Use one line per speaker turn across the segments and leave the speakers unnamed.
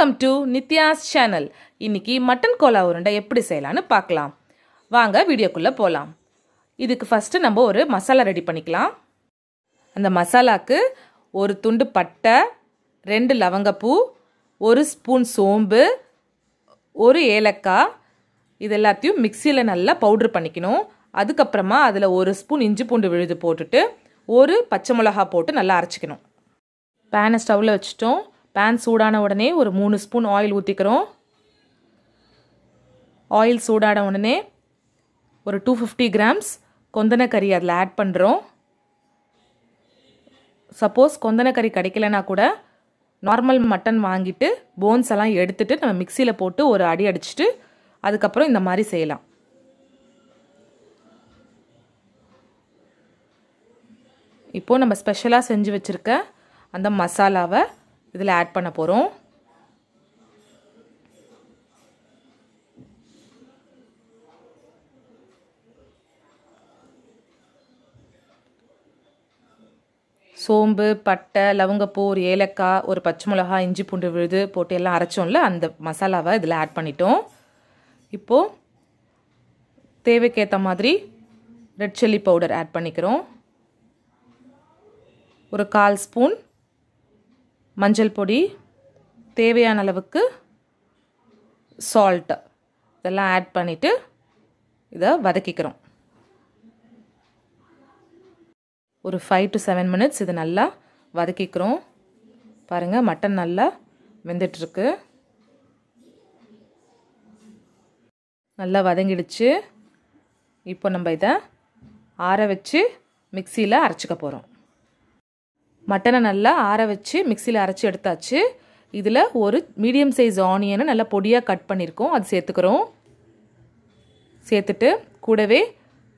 Welcome to Nithya's channel இன்னைக்கு mutton கோலா உருண்டை எப்படி செய்யலான்னு பார்க்கலாம். வாங்க வீடியோக்குள்ளே போகலாம் இதுக்கு ஃபஸ்ட்டு நம்ம ஒரு மசாலா ரெடி பண்ணிக்கலாம். அந்த மசாலாக்கு ஒரு துண்டு பட்டை ரெண்டு லவங்கப்பூ ஒரு ஸ்பூன் சோம்பு ஒரு ஏலக்காய் இது எல்லாத்தையும் மிக்சியில் நல்லா பவுட்ரு பண்ணிக்கணும். அதுக்கப்புறமா அதில் ஒரு ஸ்பூன் இஞ்சி பூண்டு விழுது போட்டுட்டு ஒரு பச்சை மிளகா போட்டு நல்லா அரைச்சிக்கணும். பேனை ஸ்டவ்வில் வச்சுட்டோம். பேன் சூடான உடனே ஒரு மூணு ஸ்பூன் ஆயில் ஊற்றிக்கிறோம் ஆயில் சூடான உடனே ஒரு டூ ஃபிஃப்டி கிராம்ஸ் கொந்தனக்கறி அதில் ஆட் பண்ணுறோம் சப்போஸ் கொந்தனக்கறி கிடைக்கலனா கூட நார்மல் மட்டன் வாங்கிட்டு போன்ஸ் எல்லாம் எடுத்துட்டு நம்ம மிக்சியில் போட்டு ஒரு அடி அடிச்சுட்டு அதுக்கப்புறம் இந்த மாதிரி செய்யலாம். இப்போது நம்ம ஸ்பெஷலாக செஞ்சு வச்சுருக்க அந்த மசாலாவை இதில் ஆட் பண்ண போகிறோம் சோம்பு பட்டை லவங்கப்பூ ஒரு ஏலக்காய் ஒரு பச்சை மிளகா இஞ்சி பூண்டு விழுது போட்டு எல்லாம் அரைச்சோம்ல அந்த மசாலாவை இதில் ஆட் பண்ணிட்டோம். இப்போது தேவைக்கேற்ற மாதிரி ரெட் சில்லி பவுடர் ஆட் பண்ணிக்கிறோம். ஒரு கால் ஸ்பூன் மஞ்சள் பொடி தேவையான அளவுக்கு சால்ட்டு இதெல்லாம் ஆட் பண்ணிவிட்டு இதை வதக்கிக்கிறோம். ஒரு ஃபைவ் டு செவன் மினிட்ஸ் இது நல்லா வதக்கிக்கிறோம். பாருங்கள் மட்டன் நல்லா வெந்துட்டுருக்கு. நல்லா வதங்கிடுச்சு. இப்போ நம்ம இதை ஆற வச்சு மிக்சியில் அரைச்சிக்க போகிறோம் மட்டனை நல்லா ஆற வச்சு மிக்சியில் அரைச்சி எடுத்தாச்சு. இதில் ஒரு மீடியம் சைஸ் ஆனியனை நல்லா பொடியாக கட் பண்ணியிருக்கோம் அது சேர்த்துக்கிறோம். சேர்த்துட்டு கூடவே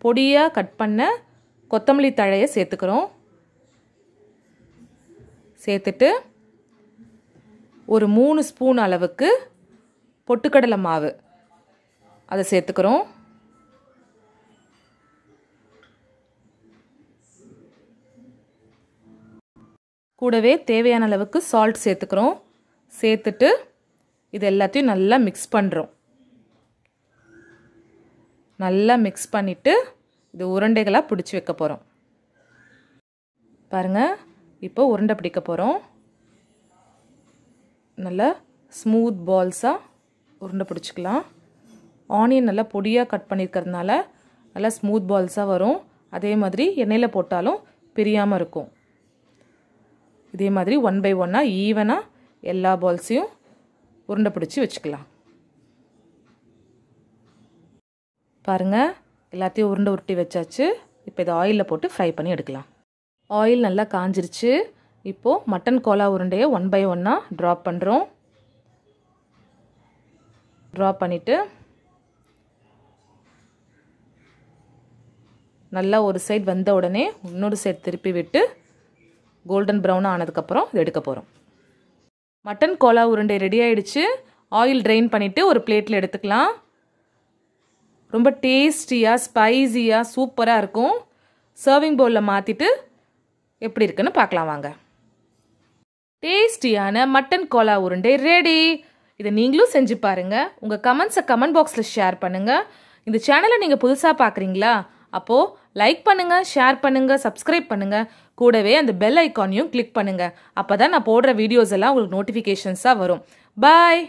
பொடியாக கட் பண்ண கொத்தமல்லி தழையை சேர்த்துக்கிறோம். சேர்த்துட்டு ஒரு மூணு ஸ்பூன் அளவுக்கு பொட்டுக்கடலை மாவு. அதை சேர்த்துக்கிறோம். கூடவே தேவையான அளவுக்கு சால்ட் சேர்த்துக்கிறோம். சேர்த்துட்டு இது எல்லாத்தையும் நல்லா மிக்ஸ் பண்ணுறோம் நல்லா மிக்ஸ் பண்ணிவிட்டு இது உருண்டைகளாக பிடிச்சி வைக்க போகிறோம் பாருங்கள் இப்போ உருண்டை பிடிக்க போகிறோம் நல்லா ஸ்மூத் பால்ஸாக உருண்டை பிடிச்சிக்கலாம். ஆனியன் நல்லா பொடியாக கட் பண்ணியிருக்கிறதுனால நல்லா ஸ்மூத் பால்ஸாக வரும். அதே மாதிரி எண்ணெயில் போட்டாலும் பிரியாமல் இருக்கும். இதே மாதிரி ஒன் பை ஒன்னாக ஈவனாக எல்லா பால்ஸையும் உருண்டை பிடிச்சி வச்சுக்கலாம். பாருங்கள் எல்லாத்தையும் உருண்டை உருட்டி வச்சாச்சு. இப்போ இதை ஆயிலில் போட்டு ஃப்ரை பண்ணி எடுக்கலாம். ஆயில் நல்லா காஞ்சிருச்சு. இப்போது மட்டன் கோலா உருண்டையை ஒன் பை ஒன்னாக ட்ராப் பண்ணுறோம் ட்ராப் பண்ணிவிட்டு நல்லா ஒரு சைடு வந்த உடனே இன்னொரு சைடு திருப்பி விட்டு கோல்டன் ப்ரௌன் ஆனதுக்கப்புறம் இது எடுக்க போகிறோம் மட்டன் கோலா உருண்டை ரெடி ஆயிடுச்சு. ஆயில் ட்ரெயின் பண்ணிவிட்டு ஒரு பிளேட்டில் எடுத்துக்கலாம். ரொம்ப டேஸ்டியாக ஸ்பைஸியாக சூப்பராக இருக்கும். சர்விங் பவுலில் மாற்றிட்டு எப்படி இருக்குன்னு பார்க்கலாம் வாங்க. டேஸ்டியான மட்டன் கோலா உருண்டை ரெடி இதை நீங்களும் செஞ்சு பாருங்கள் உங்கள் கமெண்ட்ஸை கமெண்ட் பாக்ஸில் ஷேர் பண்ணுங்கள் இந்த சேனலை நீங்கள் புதுசாக பார்க்குறீங்களா? அப்போது லைக் பண்ணுங்கள் ஷேர் பண்ணுங்கள் சப்ஸ்கிரைப் பண்ணுங்கள் கூடவே அந்த பெல் ஐக்கானையும் கிளிக் பண்ணுங்கள் அப்போ தான் நான் போடுற வீடியோஸ் எல்லாம் உங்களுக்கு நோட்டிஃபிகேஷன்ஸாக வரும். பாய்